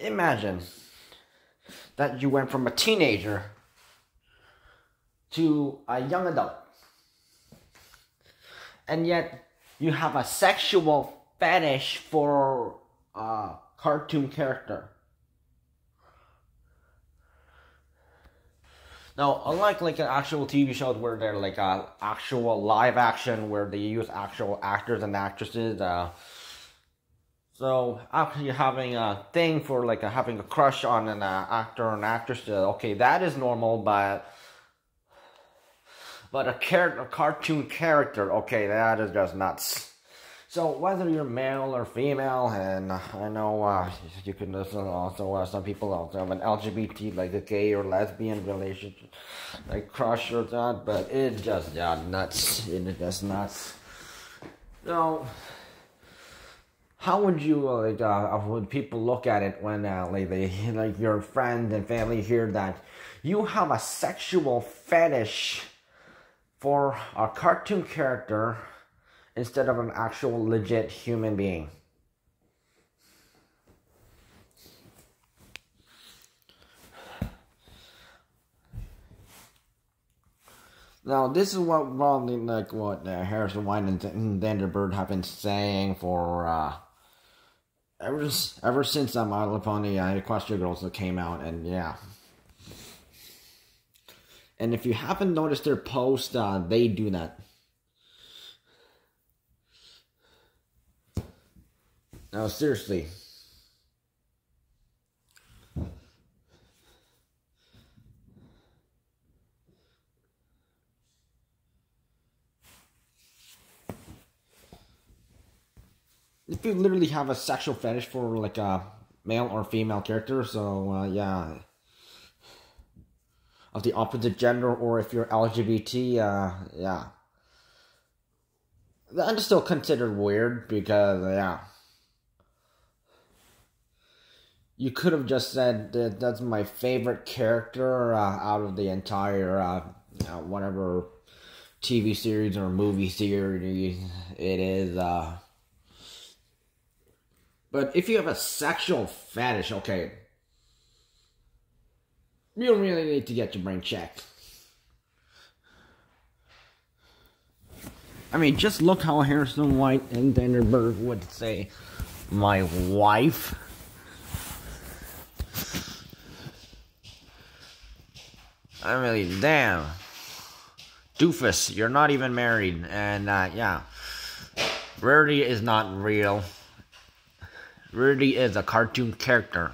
imagine that you went from a teenager to a young adult, and yet you have a sexual fetish for a cartoon character. Now, unlike like an actual TV show where they're like a actual live action where they use actual actors and actresses, uh, so after you having a thing for like a, having a crush on an uh, actor or an actress, uh, okay, that is normal, but but a character, a cartoon character, okay, that is just nuts. So whether you're male or female, and I know uh, you can listen also uh, some people also have an LGBT like a gay or lesbian relationship, like crush or that, but it's just yeah nuts. It's just nuts. So how would you like uh, would people look at it when uh, like they like your friends and family hear that you have a sexual fetish for a cartoon character instead of an actual legit human being. Now, this is what probably like what uh, Harrison White and Zander Bird have been saying for uh, ever ever since um, My Little Pony uh, Equestria Girls that came out, and yeah. And if you haven't noticed their post, uh, they do that. Now, seriously. If you literally have a sexual fetish for like a male or female character, so uh, yeah, of the opposite gender, or if you're LGBT, uh, yeah, that is still considered weird because yeah. you could have just said that that's my favorite character uh, out of the entire uh, uh, whatever TV series or movie series it is. Uh. But if you have a sexual fetish, okay, you really need to get your brain checked. I mean, just look how Harrison White and Zander Bird would say, my wife. I really, damn. Doofus, you're not even married. And, uh, yeah. Rarity is not real. Rarity is a cartoon character.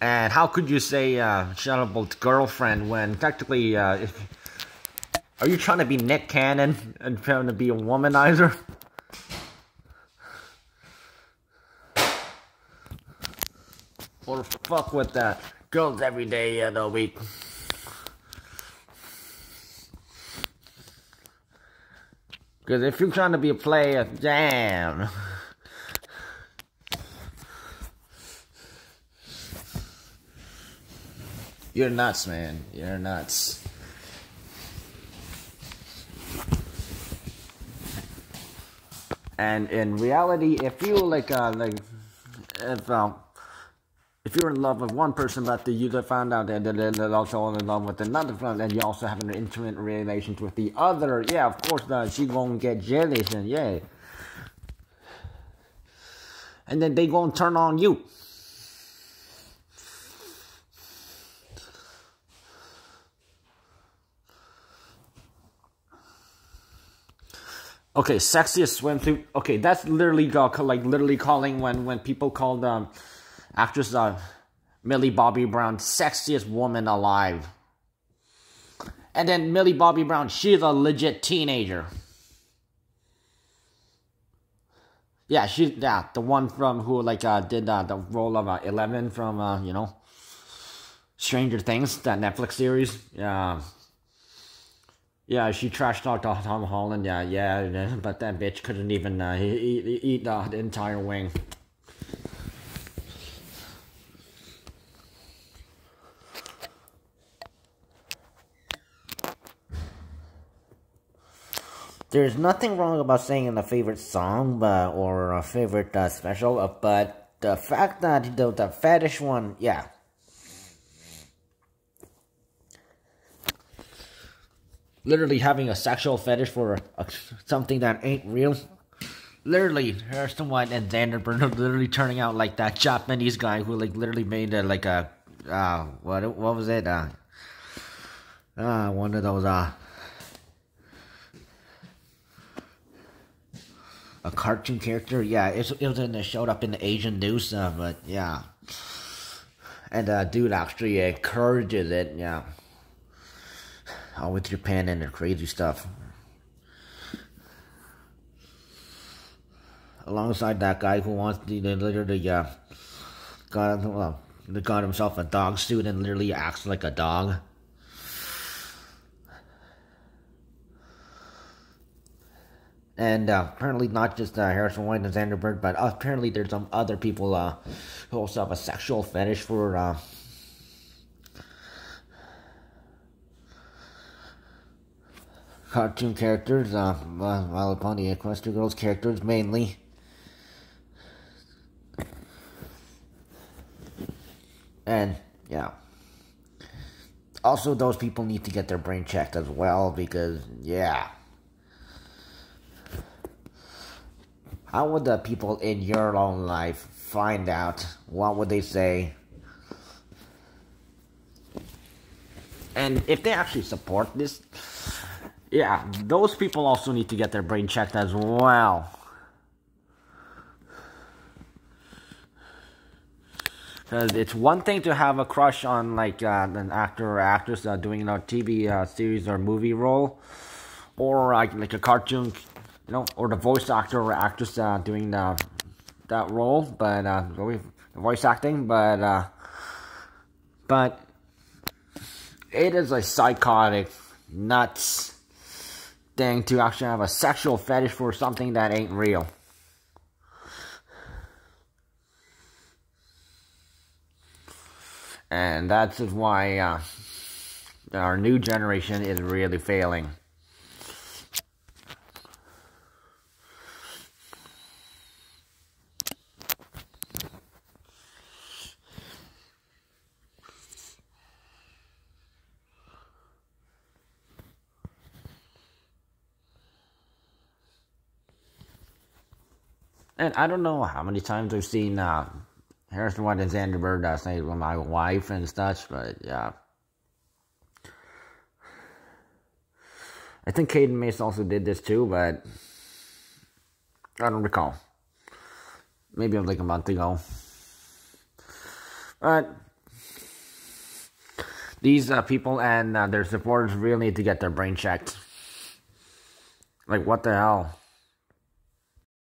And how could you say, uh, Shuttlebult's girlfriend when technically, uh, if, are you trying to be Nick Cannon and trying to be a womanizer? Or fuck with that girls every day of the week. Because if you're trying to be a player, damn. You're nuts, man. You're nuts. And in reality, if you like, uh, like, if um, if you're in love with one person, but you found out that they're also in love with another friend, and you also have an intimate relationship with the other, yeah, of course, uh, she gonna get jealous, and yeah. And then they gonna turn on you. Okay, sexiest swimsuit. Okay, that's literally like literally calling when when people called um actress uh, Millie Bobby Brown, sexiest woman alive. And then Millie Bobby Brown, she's a legit teenager. Yeah, she's yeah the one from who like uh, did uh, the role of uh, Eleven from uh, you know Stranger Things, that Netflix series. Yeah, yeah, she trash talked Tom Holland. Yeah, yeah, but that bitch couldn't even uh, eat, eat uh, the entire wing. There's nothing wrong about saying a favorite song but, or a favorite uh, special, uh, but the fact that the, the fetish one, yeah. Literally having a sexual fetish for a, something that ain't real. Literally, Harrison White and Zander Bird literally turning out like that Japanese guy who like literally made a, like a, uh, what what was it? Uh, uh, one of those uh a cartoon character. Yeah, it, it was in the showed up in the Asian news, uh, but yeah. And uh, dude actually encourages it, yeah. All with Japan and their crazy stuff. Alongside that guy who wants to literally uh, got well, got himself a dog suit and literally acts like a dog. And uh, apparently, not just uh, Harrison White and Zander Bird, but apparently there's some other people uh, who also have a sexual fetish for uh, cartoon characters, uh, while upon the Equestria Girls characters mainly. And, yeah. Also, those people need to get their brain checked as well because, yeah. How would the people in your own life find out? What would they say? And if they actually support this, yeah, those people also need to get their brain checked as well. Because it's one thing to have a crush on like uh, an actor or actress uh, doing a TV uh, series or movie role, or like like a cartoon you know, or the voice actor or actress uh, doing the, that role, but uh, voice acting, but uh, but it is a psychotic, nuts thing to actually have a sexual fetish for something that ain't real. And that's why uh, our new generation is really failing. And I don't know how many times I've seen uh, Harrison White and Zander Bird uh, say with my wife and such, but yeah. I think Kaden Mace also did this too, but I don't recall. Maybe was like a month ago. But these uh, people and uh, their supporters really need to get their brain checked. Like, what the hell?